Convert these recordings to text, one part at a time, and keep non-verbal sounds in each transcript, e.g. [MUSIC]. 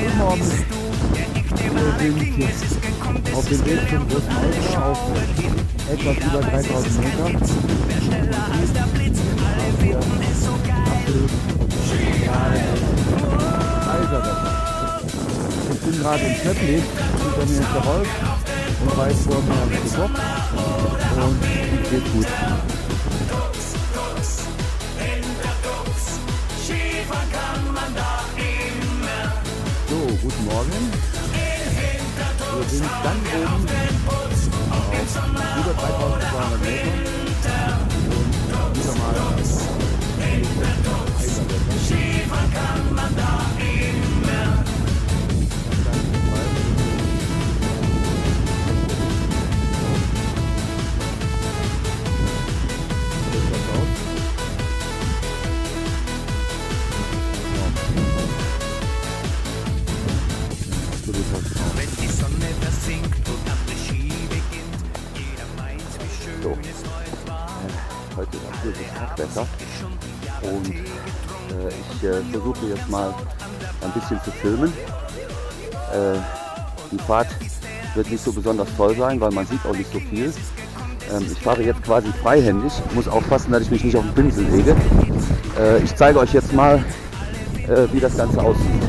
Guten Morgen. Wir sind jetzt auf dem Weg zum großen auf etwas über 3000 Meter. Ich bin gerade im Schlepplift, hinter mir ist der Rolf und weit vor mir ist der Bob und geht gut. Guten Morgen. Wir sind ganz oben auf über 3200 Meter und wieder mal Wenn So. heute ist absolutes Tagwetter und äh, ich äh, versuche jetzt mal ein bisschen zu filmen. Äh, die Fahrt wird nicht so besonders toll sein, weil man sieht auch nicht so viel. Ähm, ich fahre jetzt quasi freihändig, muss aufpassen, dass ich mich nicht auf den Pinsel lege. Äh, ich zeige euch jetzt mal, äh, wie das Ganze aussieht.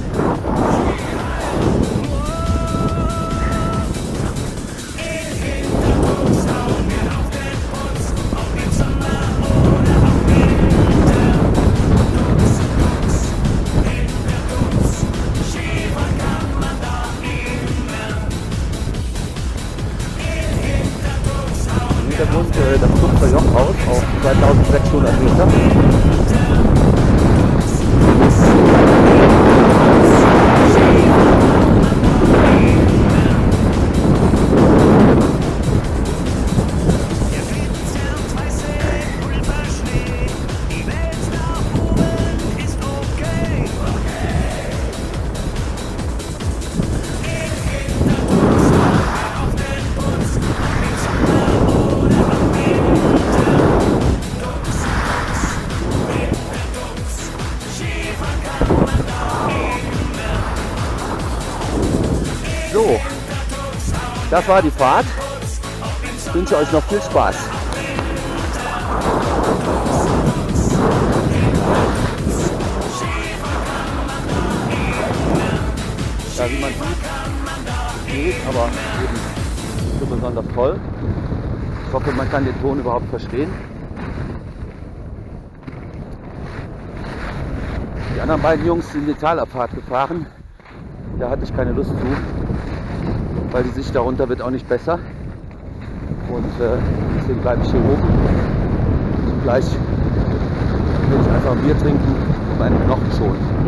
Das war die Fahrt. Ich wünsche euch noch viel Spaß. Ja, wie man sieht, geht, aber eben so besonders toll. Ich hoffe, man kann den Ton überhaupt verstehen. Die anderen beiden Jungs sind die Talabfahrt gefahren. Da hatte ich keine Lust zu, weil die Sicht darunter wird auch nicht besser. Und äh, deswegen bleibe ich hier oben. Und gleich will ich einfach ein Bier trinken und meine Knochen schonen.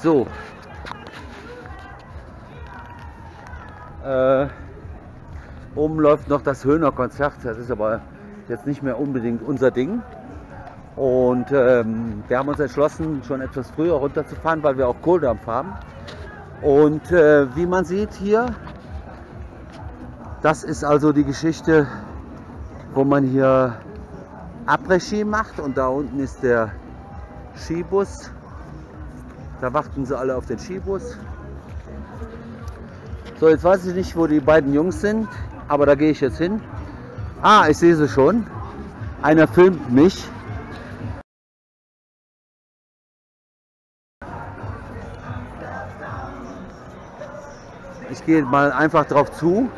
So. Äh, oben läuft noch das Höhner Konzert. Das ist aber jetzt nicht mehr unbedingt unser Ding. Und ähm, wir haben uns entschlossen, schon etwas früher runterzufahren, weil wir auch Kohldampf haben. Und äh, wie man sieht hier, das ist also die Geschichte, wo man hier Après-Ski macht. Und da unten ist der Skibus. Da warten sie alle auf den Skibus. So, jetzt weiß ich nicht, wo die beiden Jungs sind, aber da gehe ich jetzt hin. Ah, ich sehe sie schon. Einer filmt mich. Ich gehe mal einfach drauf zu.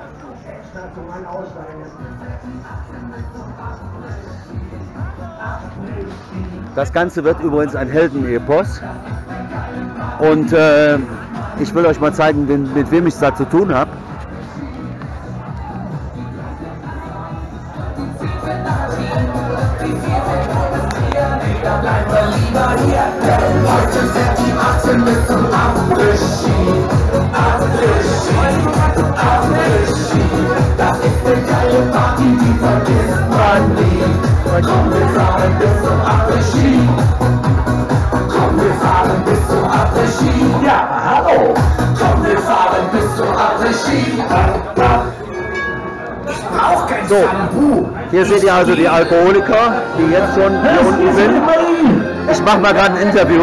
Das Ganze wird übrigens ein Heldenepos. Und äh, ich will euch mal zeigen, mit wem ich es da zu tun habe. vergisst man nie. Weil komm, wir fahren bis zum Après-Ski. Komm, wir fahren bis zum Après-Ski. Ja, hallo. Komm, wir fahren bis zum Après-Ski. Ich brauch kein so, Shampoo. Hier seht ihr also die Alkoholiker, die jetzt schon hier unten sind. Ich mache mal gerade ein Interview.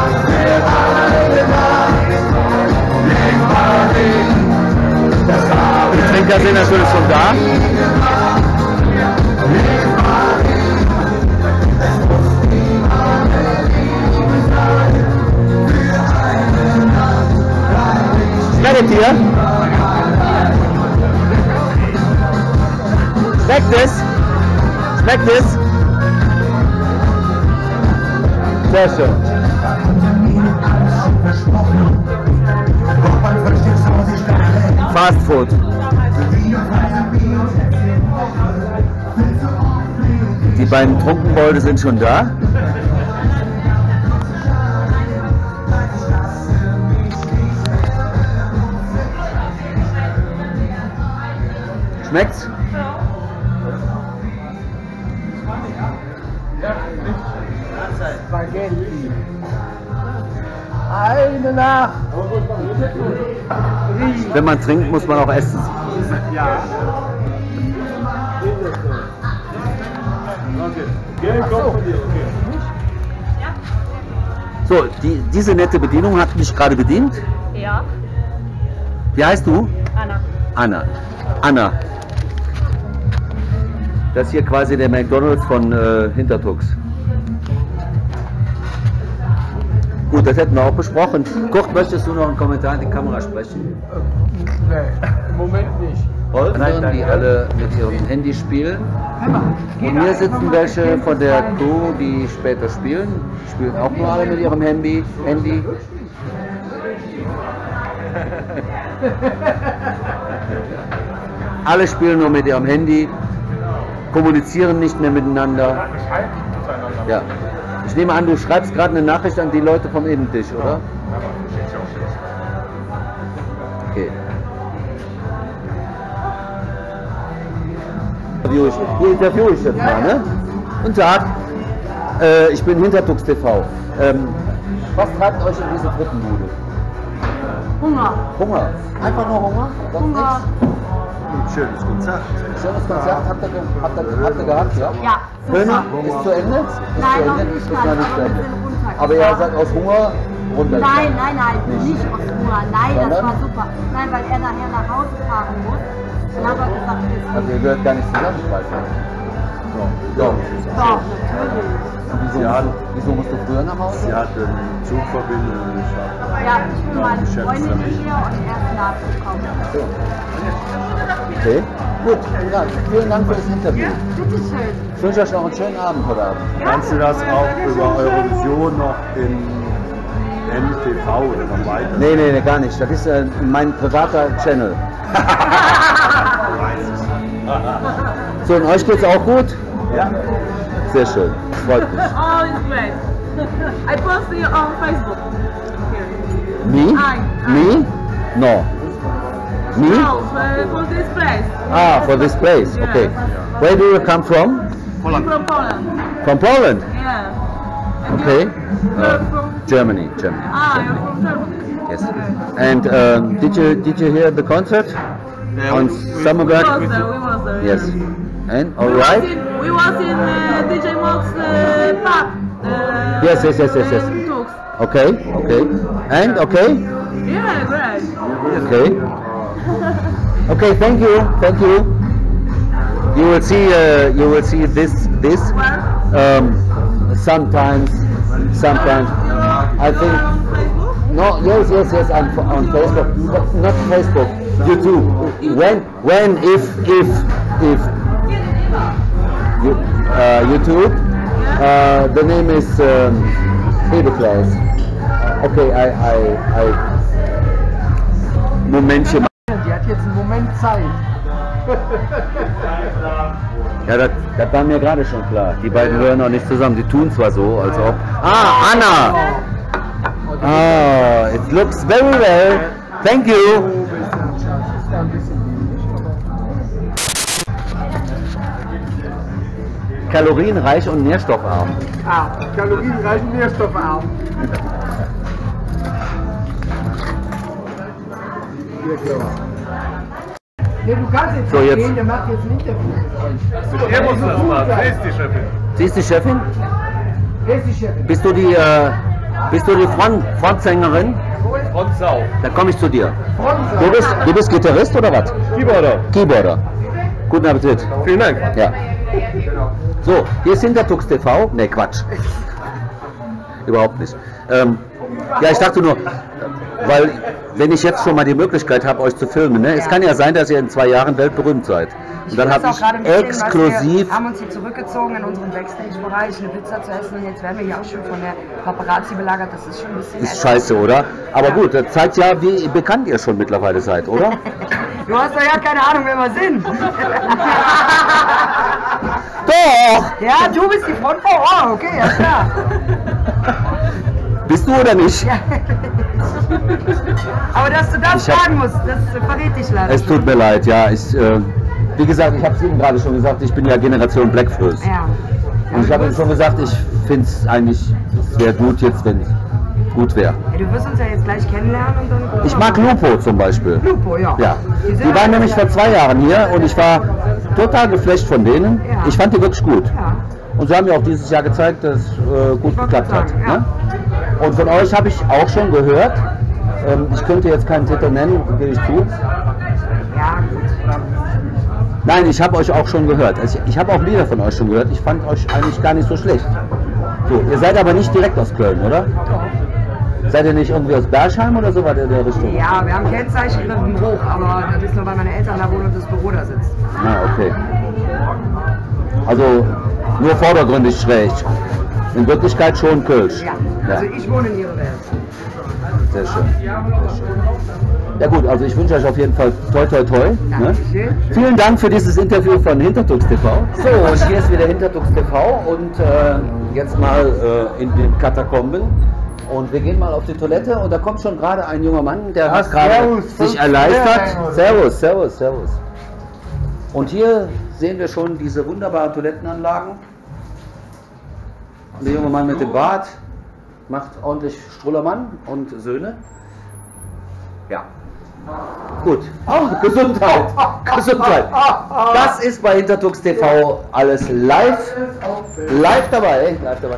Die Trinker sind natürlich schon da. Es dir? Schmeckt es? Schmeckt es? Sehr schön. Fast Food. Die beiden Trunkenbolde sind schon da. Schmeckt's? Spaghetti. Eine Nacht. Wenn man trinkt, muss man auch essen. Ja. Geld kommt von dir, okay. So, die, diese nette Bedienung hat mich gerade bedient. Ja, Wie heißt du? Anna. Anna. Anna. Das ist hier quasi der McDonalds von äh, Hintertux. Gut, das hätten wir auch besprochen. Kurt, möchtest du noch einen Kommentar in die Kamera sprechen? Nee, im Moment nicht. Rolf? die alle mit ihrem Handy spielen. Und hier sitzen welche von der Crew, die später spielen. Spielen auch nur alle mit ihrem Handy. Handy. [LAUGHS] Alle spielen nur mit ihrem Handy, kommunizieren nicht mehr miteinander. Ja. Ich nehme an, du schreibst gerade eine Nachricht an die Leute vom Innentisch, oder? Okay. Hier interview ich jetzt mal, ne? Guten Tag, äh, ich bin Hintertux TV. Ähm, was treibt euch in diese Truppenbude? Hunger. Hunger. Einfach nur Hunger? Sonst Hunger. nichts? Schönes Konzert. Schönes Konzert habt ihr, habt ihr, habt ihr gehabt, ja? Ja, super. Ist zu Ende? Ist Nein, zu noch Ende? nicht Ist noch nicht aber. Aber ihr seid aus Hunger runter. Nein, nein, nein, nicht aus Hunger. Nein, das Sondern? war super. Nein, weil er nachher nach Hause fahren muss. Dann haben wir gesagt, wir Also ihr gehört gar nicht zusammen, ich weiß nicht. So. Doch, natürlich. Wieso, Sie hat- wieso musst du früher nach Hause? Sie hat eine Zugverbindung und ich habe Ja, ich bin meine Freundin hier und er ist nachgekommen. Okay. Gut, ja, vielen Dank für das Interview. Bitteschön. Ich wünsche euch noch einen schönen Abend heute Abend. Kannst du das auch über Eurovision noch in NTV oder noch weiter? Nee, nee, nee, gar nicht. Das ist äh, mein privater Channel. [LAUGHS] So, und euch geht's auch gut? Ja. Sehr schön. Freut mich. Oh, it's great. [LAUGHS] I post you on Facebook. Me? Hi. Me? No. Me? No, for, for this place. Ah, for this place. Okay. Where do you come from? I'm from Poland. From Poland. Yeah. And Okay. You? You're Uh, from. Germany. Germany. Ah, you're from Germany. Yes. And um, did you did you hear the concert on We was there. We was there. Yes. yeah. And all We was in, we was in uh, DJ Mox uh, pub. Uh, Yes, yes, yes, yes, yes. Tux. Okay. Okay. And okay. Yeah, great. Okay. Okay. Thank you. Thank you. You will see. Uh, you will see this. This. Um, sometimes. Sometimes. I think. No, yes, yes, yes. I'm f- on Facebook, but not Facebook. YouTube. When, when, if, if, if YouTube. Uh, the name is um, Hebeklaus. Okay, I, I, I. Momentchen. Die hat jetzt einen Moment Zeit. [LAUGHS] Ja, das, das war mir gerade schon klar. Die beiden hören noch nicht zusammen. Die tun zwar so, als ob. Ah, Anna! Ah, it looks very well. Thank you. Kalorienreich und nährstoffarm. Ah, kalorienreich und nährstoffarm. Nee, du kannst jetzt So, nicht jetzt. gehen, der macht jetzt ein Interview. Er muss das machen. Wer ist die Chefin? Sie ist die Chefin? Wer ist die Chefin? Bist du die, äh, bist du die Front, Frontsängerin? Front Sau. Dann komme ich zu dir. Frontsau. Du bist, du bist Gitarrist oder was? Keyboarder. Keyboarder. Guten Appetit. Vielen Dank. Ja. So, hier ist Hintertux TV. Ne, Quatsch. Überhaupt nicht. Ähm, ja, ich dachte nur, weil wenn ich jetzt schon mal die Möglichkeit habe, euch zu filmen, ne, es kann ja sein, dass ihr in zwei Jahren weltberühmt seid. Und dann habe ich exklusiv, Wir haben uns hier zurückgezogen in unseren Backstage-Bereich, eine Pizza zu essen und jetzt werden wir hier auch schon von der Paparazzi belagert. Das ist schon ein bisschen. ist scheiße, oder? Aber gut, das zeigt ja, wie bekannt ihr schon mittlerweile seid, oder? [LAUGHS] Du hast doch ja keine Ahnung, wer wir sind. [LAUGHS] Doch! ja, du bist die Frontfrau. Oh, okay, ja klar. Bist du oder nicht? Ja. Aber dass du das hab- sagen musst, das verrät dich leider. Es tut mir leid, ja. Ich, äh, wie gesagt, ich habe es Ihnen gerade schon gesagt, ich bin ja Generation Blackfrös. Ja. Und ich habe Ihnen schon gesagt, ich finde es eigentlich, wäre gut jetzt, wenn gut wäre. ja, du wirst uns ja jetzt gleich kennenlernen und dann. Ich wir mag. Lupo zum Beispiel. Lupo, ja. Ja. Die Die waren nämlich vor zwei Jahren hier und ich war total geflasht von denen. Ja. Ich fand die wirklich gut. Ja. Und sie haben ja auch dieses Jahr gezeigt, dass es äh, gut geklappt hat. sagen, ja. Ne? Und von euch habe ich auch schon gehört, ähm, ich könnte jetzt keinen Titel nennen, gebe ich zu. Ja, gut. Nein, ich habe euch auch schon gehört. Also ich ich habe auch Lieder von euch schon gehört. Ich fand euch eigentlich gar nicht so schlecht. So, ihr seid aber nicht direkt aus Köln, oder? Seid ihr nicht irgendwie aus Bergheim oder so war der, der Richtung? Ja, wir haben Kennzeichen Griffen hoch, aber das ist nur, weil meine Eltern da wohnen und das Büro da sitzt. Ah, okay. Also nur vordergründig schräg. In Wirklichkeit schon Kölsch. Ja. Ja, Also ich wohne in ihrer Welt. sehr schön. Sehr schön. Ja gut, also ich wünsche euch auf jeden Fall toi toi toi. Ne? Vielen Dank für dieses Interview von Hintertux TV. So, und hier ist wieder Hintertux TV und äh, jetzt mal äh, in den Katakomben. Und wir gehen mal auf die Toilette und da kommt schon gerade ein junger Mann, der hat gerade sich erleichtert. Servus, servus, servus. Und hier sehen wir schon diese wunderbaren Toilettenanlagen. Der junge Mann mit dem Bart macht ordentlich Strullermann und Söhne. Ja. Gut. [LAUGHS] Gesundheit. Gesundheit. Das ist bei Hintertux TV alles live. Live dabei. Live dabei.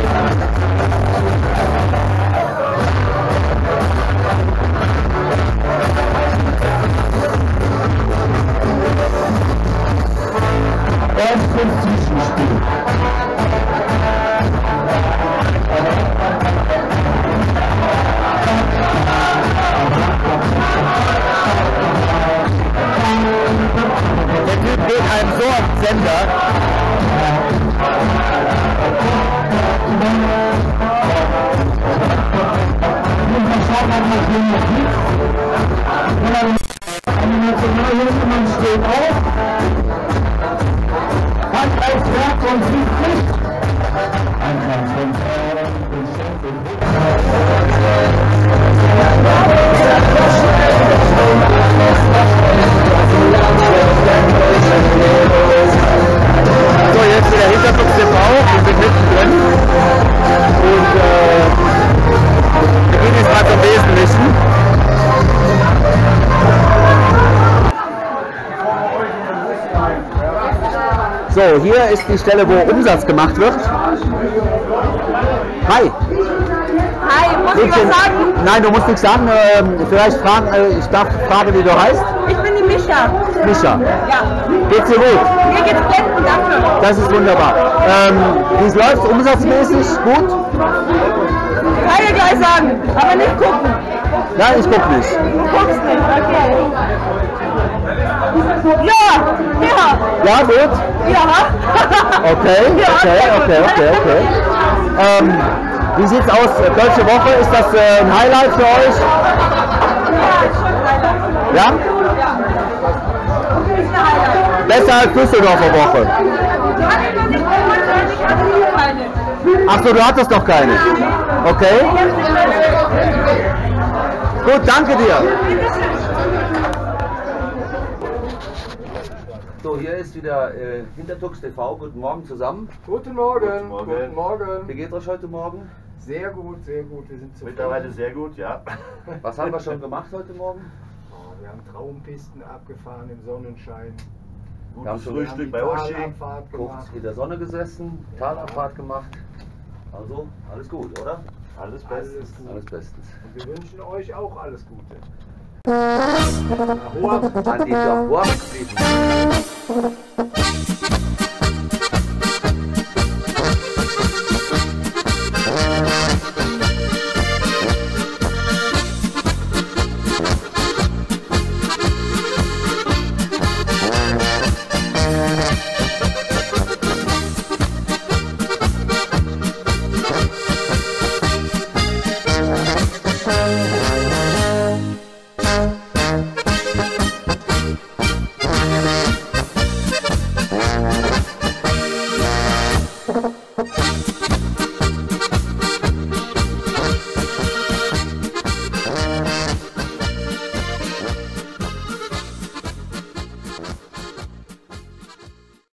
So, jetzt wieder Hintertux TV. Wir sind mittendrin. Und äh, wir gehen jetzt mal zum Wesentlichen. So, hier ist die Stelle, wo Umsatz gemacht wird. Hi. Hi, muss Mädchen, was sagen? nein, du musst nichts sagen. Ähm, vielleicht fragen, äh, ich darf fragen, wie du heißt. Ich bin die Mischa. Micha. Ja. Geht's dir gut? Mir geht's blendend, danke. Das ist wunderbar. Ähm, wie es läuft umsatzmäßig? Gut? Kann ich gleich sagen, aber nicht gucken. Nein, ich guck nicht. Du guckst nicht, okay. Ja, ja, Ja, gut. ja. Okay, okay, okay, okay, okay. Ähm, wie sieht's aus? Deutsche Woche, ist das äh, ein Highlight für euch? Ja? Besser als Düsseldorfer Woche. Ach so, du hattest doch keine. Okay. Gut, danke dir. So, hier ist wieder äh, Hintertux TV. Guten Morgen zusammen. Guten Morgen. Guten Morgen. Guten Morgen. Wie geht euch heute Morgen? Sehr gut, sehr gut. Wir sind zufrieden. Mittlerweile sehr gut, ja. [LAUGHS] Was haben wir schon gemacht heute Morgen? Oh, wir haben Traumpisten abgefahren im Sonnenschein. Wir haben Gutes schon Frühstück bei Oschi. Kurz in der Sonne gesessen, Talabfahrt gemacht. Also, alles gut, oder? Alles Alles Bestes. gut. Alles bestens. Und wir wünschen euch auch alles Gute. An die Jaguar geblieben.